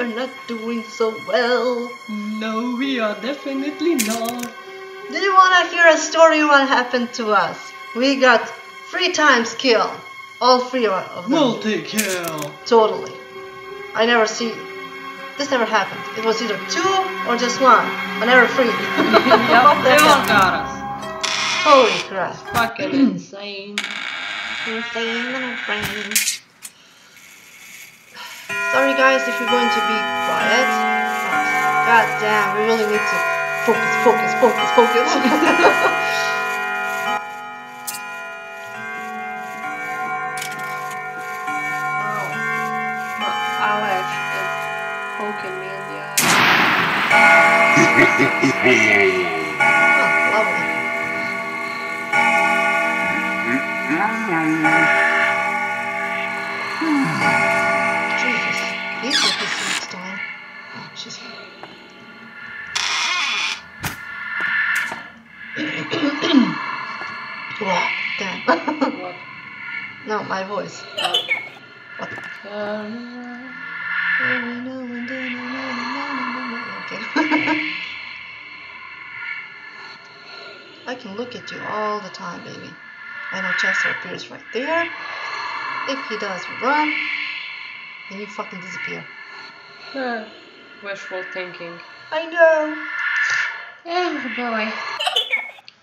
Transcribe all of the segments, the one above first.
are not doing so well. No, we are definitely not. Do you want to hear a story what happened to us? We got three times kill. All three of them. Multi-kill. Totally. I never see. This never happened. It was either two or just one. I never three. yep, they all got us. Holy crap. Fucking insane. Insane and insane. Sorry guys if you're going to be quiet. God damn, we really need to focus, focus, focus, focus. Oh, Alex is poking me in the eye. oh, lovely. next my voice. What? I can look at you all the time, baby. I know Chester appears right there. If he does run, then you fucking disappear. Uh, wishful thinking. I know. Oh boy.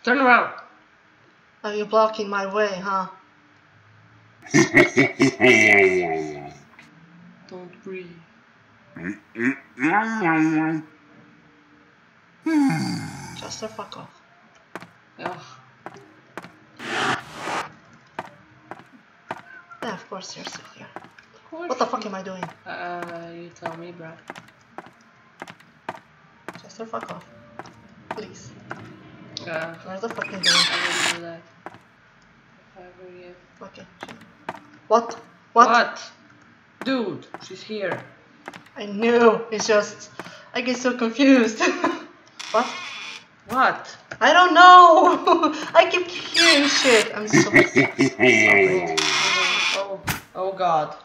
Turn around. Are you blocking my way, huh? Don't breathe. Chester, fuck off. Ugh. Yeah, of course you're still here. Of course. What the fuck am I doing? Uh, you tell me, bro. Chester, fuck off. Please. Uh, Where's the fucking door? I wouldn't do that. If I were you. Okay. What? What? What? Dude, she's here. I knew. It's just I get so confused. what? What? I don't know. I keep hearing shit. I'm so sorry. Oh, oh god.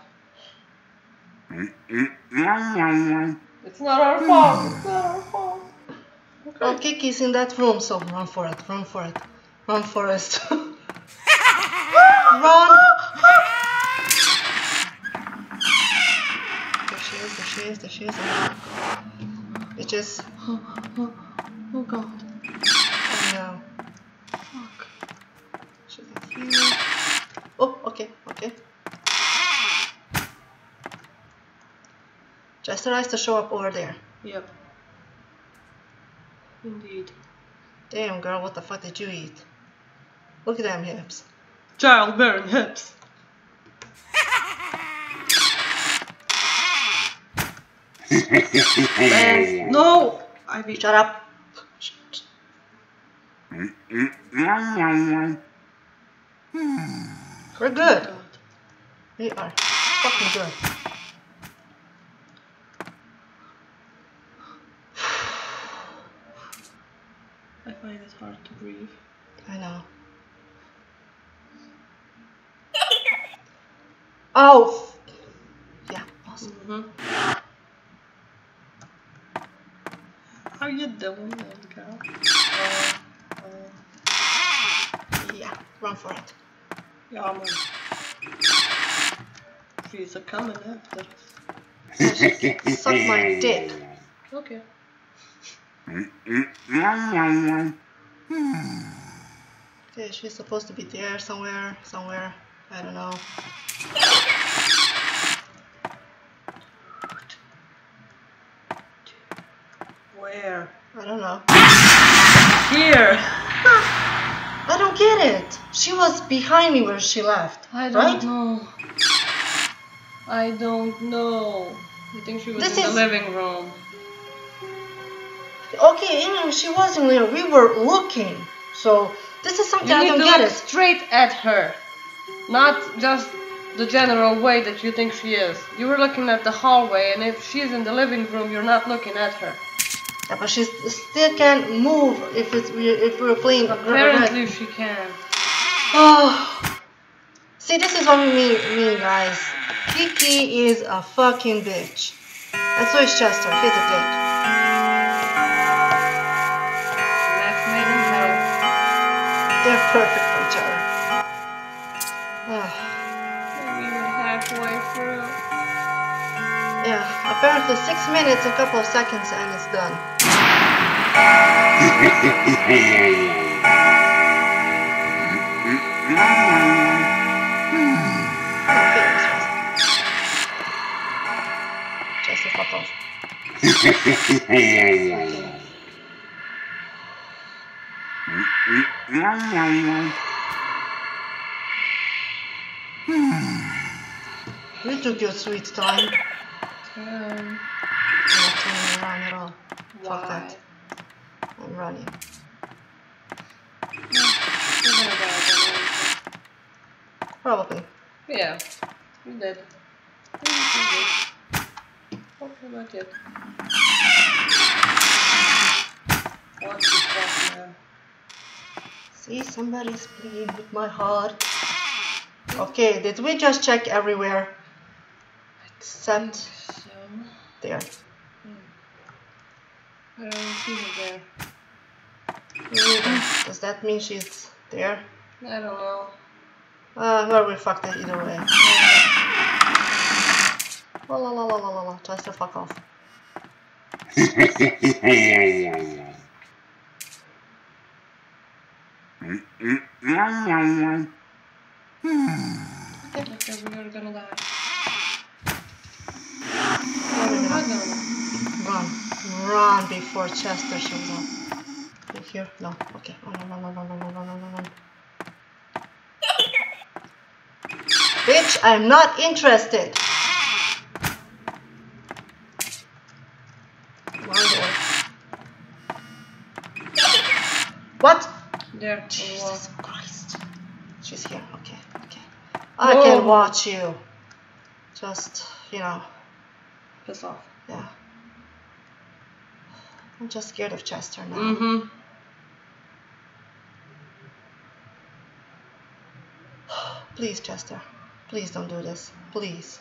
It's not our fault. It's not our fault. Oh, well, Kiki's in that room, so run for it. Run for it. Run, Forrest. run. There she is. There she is. There she is. Bitches. Oh, oh, oh god. Oh no. Fuck. She's here. Oh, okay, okay. Chester has to show up over there. Yep. Indeed. Damn, girl, what the fuck did you eat? Look at them hips. Childbearing hips. Man, no! I beat Shut up. We're good. We are fucking good. I find it hard to breathe. I know. Oh! Yeah, awesome. Mm-hmm. How you doing, little girl? Uh, uh, Yeah, run for it. yeah, man. She's a coming after us. Suck my dick. Okay. Okay, she's supposed to be there somewhere, somewhere. I don't know. Where? I don't know. Here! I don't get it. She was behind me where she left. I don't right? know. I don't know. I think she was This in is- the living room. Okay, even if she wasn't there, we were looking. So this is something You I need don't to get look it. straight at her, not just the general way that you think she is. You were looking at the hallway, and if she's in the living room, you're not looking at her. Yeah, but she still can't move if it's we if we're playing. Apparently, she can. Oh, see, this is what we mean, mean guys. Kiki is a fucking bitch. And so is Chester. He's a dick. Apparently six minutes, a couple of seconds, and it's done. Okay, it was fast. Chester, fuck off. You took your sweet time. Um, I'm not turning around at all. Fuck that. I'm running. You're gonna die, don't? Probably. Yeah, you did. You not yet. What the fuck, man? See, somebody's playing with my heart. Okay, did we just check everywhere? Except So, there. I don't see her there. Does that mean she's there? I don't know. Uh, well, we fucked it either way. La la la la la la la. Just to fuck off. Okay, we are gonna die. one before Chester shows up. Here? No. Okay. No, no, no, no, no, no, no, no, no, no. Bitch, I'm not interested. What? There. Jesus was. Christ. She's here. Okay. Okay. I Whoa. can watch you. Just, you know. Piss off yeah. I'm just scared of Chester now. Mm-hmm. Please, Chester. Please don't do this. Please.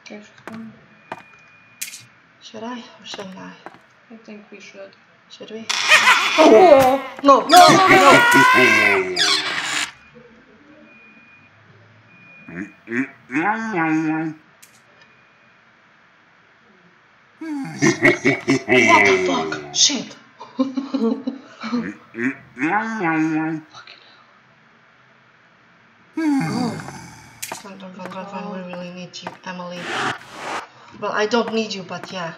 Okay. Should I or shouldn't I? I think we should. Should we? Oh! No, no, no, no! What the fuck? Shit! Run, run, run, run, run. We really need you, Emily. Well, I don't need you, but yeah.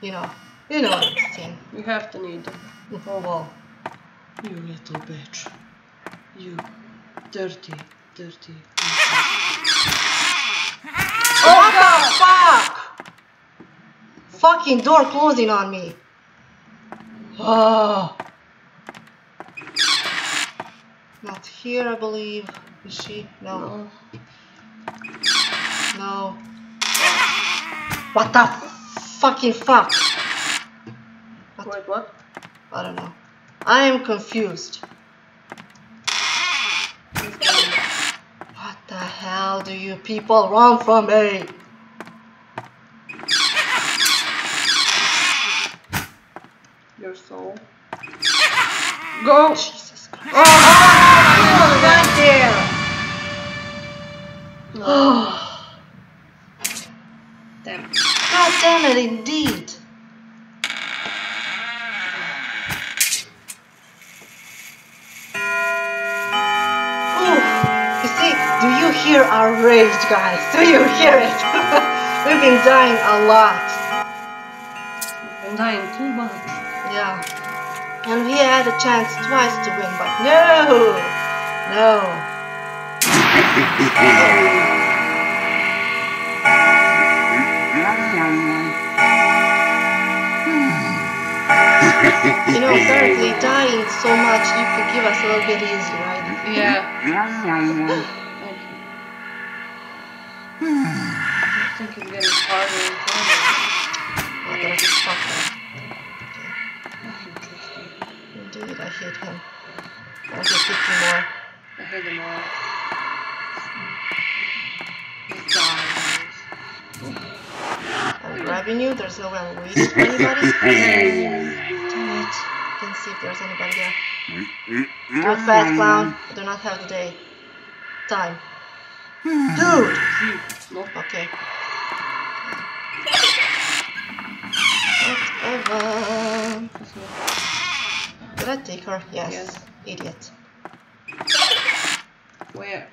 You know. You know what I'm have to need them. Oh, well. You little bitch. You dirty, dirty. What the fuck? Fucking door closing on me. Oh. Not here, I believe. Is she? No. No. What the fucking fuck? Wait, what? I don't know. I am confused. What the hell do you people want from me? Your soul. Go! Jesus Christ. Oh, right there! Oh, Damn. God damn it, indeed. Ooh, you see, do you hear our rage, guys? Do you hear it? We've been dying a lot. I'm dying too much. Yeah. And we had a chance twice to win, but no! No. You know, apparently dying so much you could give us a little bit easy, right? Yeah. Thank you. I think it's getting harder and harder. I gotta just fuck oh, that. Dude, I hate him. I also hate him more. I hate him all. He's gone. I'm grabbing you, there's no way I'm waiting for anybody. Damn it. Didn't see if there's anybody there. Not fast, clown. I do not have the day. Time. Dude! Nope, okay. Whatever. Did I take her? Yes. Yes. Idiot. Where?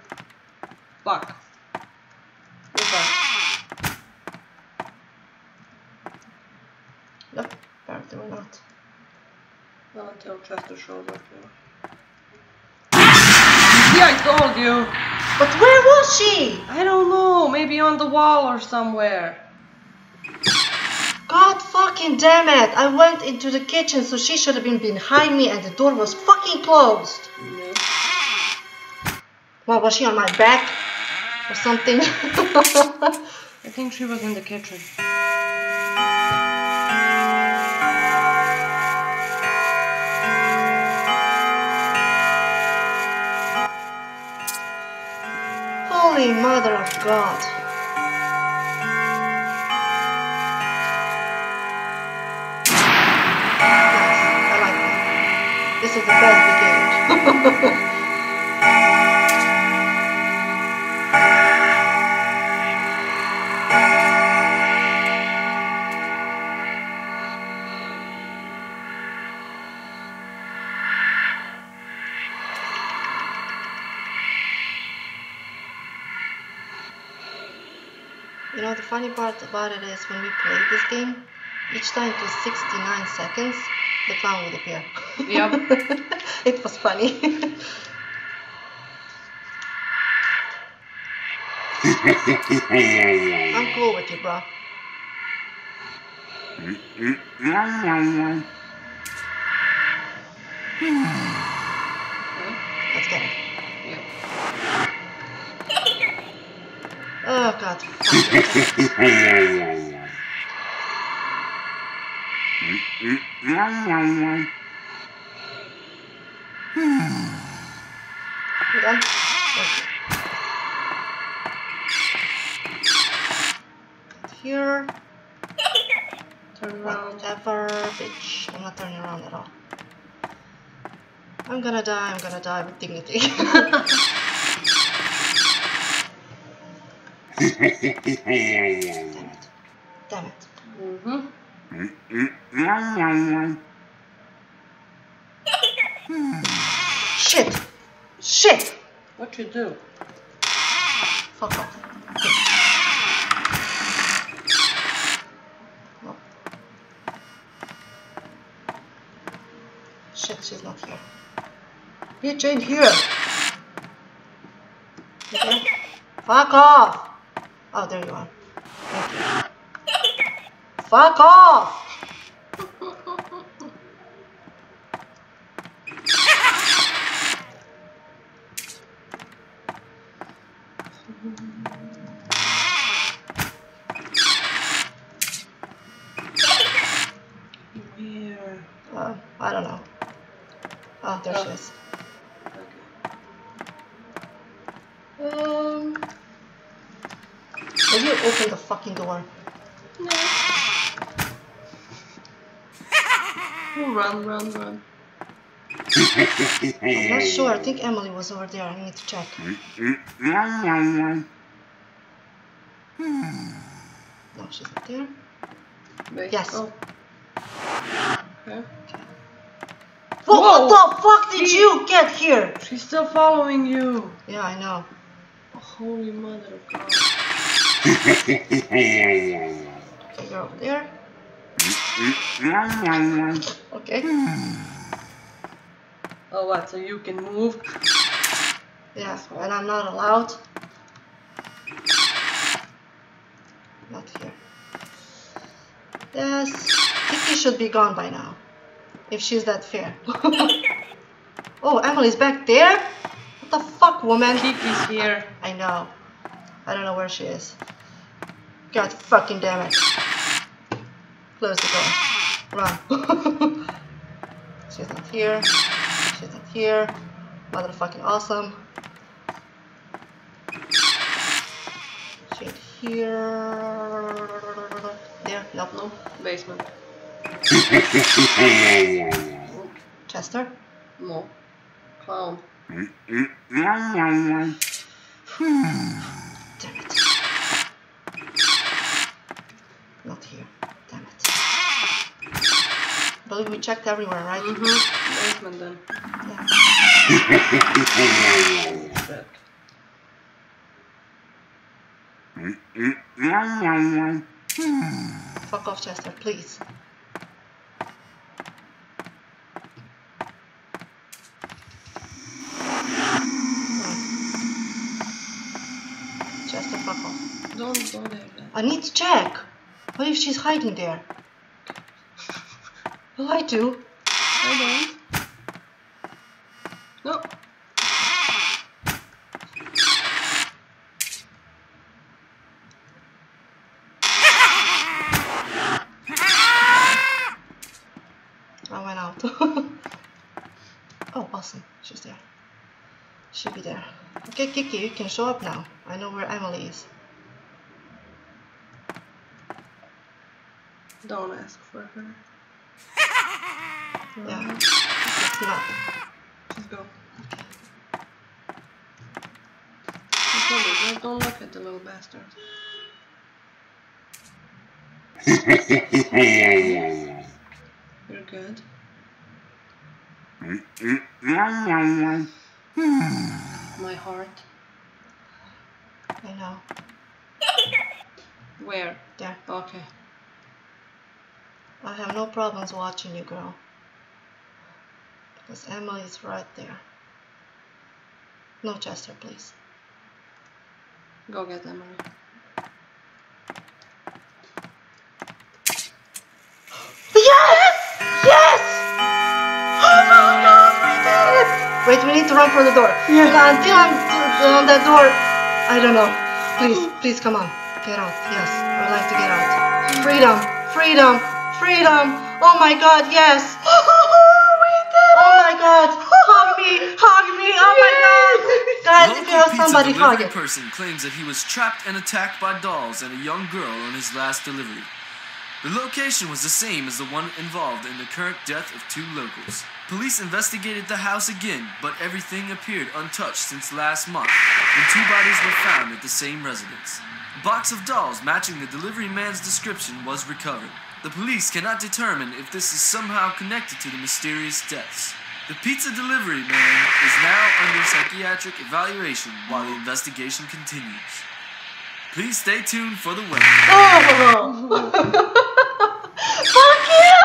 Back. Go back. Nope. Apparently we're not. Not until Chester shows up here. See, I told you. But where was she? I don't know. Maybe on the wall or somewhere. Fucking damn it! I went into the kitchen, so she should have been behind me, and the door was fucking closed. Yeah. Was she on my back or something? I think she was in the kitchen. Holy Mother of God! This is the best beginning. You know, the funny part about it is when we played this game, each time it was 69 seconds, the clown would appear. Yep. it was funny. I'm cool with you, bro. Let's get him. Yeah. Oh, God. fuck it. You Here. Turn around. Whatever, bitch. I'm not turning around at all. I'm gonna die, I'm gonna die with dignity. Damn it. Damn it. Mm-hmm. Shit! Shit! What you do? Fuck off. Nope. Shit, she's not here. Bitch ain't here. Okay. Fuck off! Oh, there you are. Fuck off! Where? Uh, I don't know. Oh, there she is. Okay. Um. Will you open the fucking door? No. Oh, run, run, run. I'm not sure. I think Emily was over there. I need to check. No, she's not there. Wait. Yes. Oh. Okay. Whoa, Whoa! what the fuck did She- you get here? She's still following you. Yeah, I know. Holy mother of God. Okay, you're over there. Okay. Oh, what? So you can move? Yes, and I'm not allowed. Not here. Yes, Kiki should be gone by now. If she's that fair. oh, Emily's back there? What the fuck, woman? Kiki's here. I know. I don't know where she is. God fucking damn it. Close the door. Run. She's not here. She's not here. Motherfucking awesome. She ain't here. There. Nope. No, basement. Chester? No. Clown. Damn it. Not here. Damn it. Believe we checked everywhere, right? Mm-hmm. Basement then. Yeah. Fuck off, Chester, please. Chester, fuck off. Don't go there then. I need to check. What if she's hiding there? Well, I do. I don't. No. I went out. oh, awesome. She's there. She'll be there. Okay, Kiki, you can show up now. I know where Emily is. Don't ask for her. Yeah. Just go. I told you, don't- don't look at the little bastard. You're good. My heart. I know. Where? There. Okay. I have no problems watching you, girl. Because Emily's right there. No, Chester, please. Go get Emily. Yes! Yes! Oh my god, we did it! Wait, we need to run for the door. Yeah. Until I'm on that door, I don't know. Please, please come on. Get out. Yes, I would like to get out. Freedom, freedom, freedom. Oh my god, yes. we did Oh my god. Hug me, hug me. Oh my god. Guys, if you Local have somebody, hug delivery it. person claims that he was trapped and attacked by dolls and a young girl on his last delivery. The location was the same as the one involved in the current death of two locals. Police investigated the house again, but everything appeared untouched since last month, when two bodies were found at the same residence. A box of dolls matching the delivery man's description was recovered. The police cannot determine if this is somehow connected to the mysterious deaths. The pizza delivery man is now under psychiatric evaluation while the investigation continues. Please stay tuned for the wedding. Oh! Fuck you!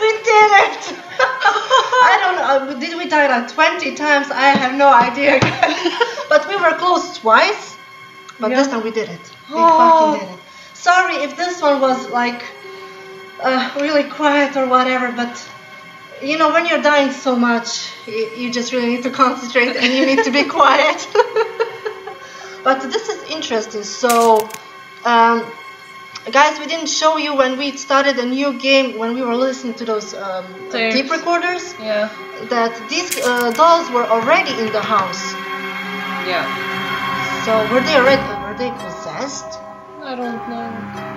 we did it! I don't know. Uh, did we die like 20 times? I have no idea. but we were close twice. But this time we did it. We Oh. fucking did it. Sorry if this one was like uh, really quiet or whatever, but you know, when you're dying so much, you, you just really need to concentrate and you need to be quiet. but this is interesting. So, um, guys, we didn't show you when we started a new game when we were listening to those um, tape recorders Yeah. that these uh, dolls were already in the house. Yeah. So were they already were they possessed? I don't know.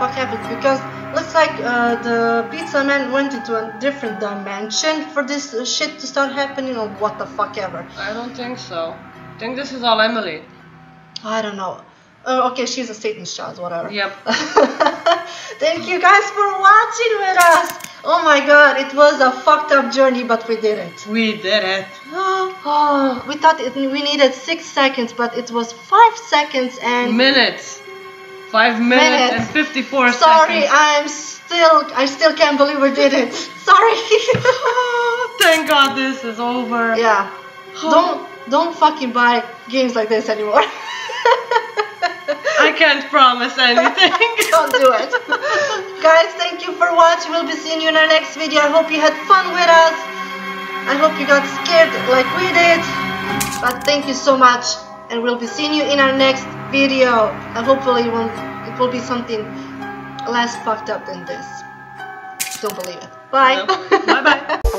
What fuck happened? Because looks like uh, the pizza man went into a different dimension for this uh, shit to start happening, or what the fuck ever. I don't think so. I think this is all Emily. I don't know. Uh, okay, she's a Satan's child, whatever. Yep. Thank you guys for watching with us. Oh my god, it was a fucked up journey, but we did it. We did it. Oh, we thought it, we needed six seconds, but it was five seconds and. Minutes. Five minutes, Minutes. and 54 Sorry, seconds. I'm still. I still can't believe we did it. Sorry. Thank God this is over. yeah. Don't don't fucking buy games like this anymore. I can't promise anything. Don't do it. Guys, thank you for watching. We'll be seeing you in our next video. I hope you had fun with us. I hope you got scared like we did. But thank you so much. And we'll be seeing you in our next video. And hopefully it will, it will be something less fucked up than this. Don't believe it. Bye. Bye bye.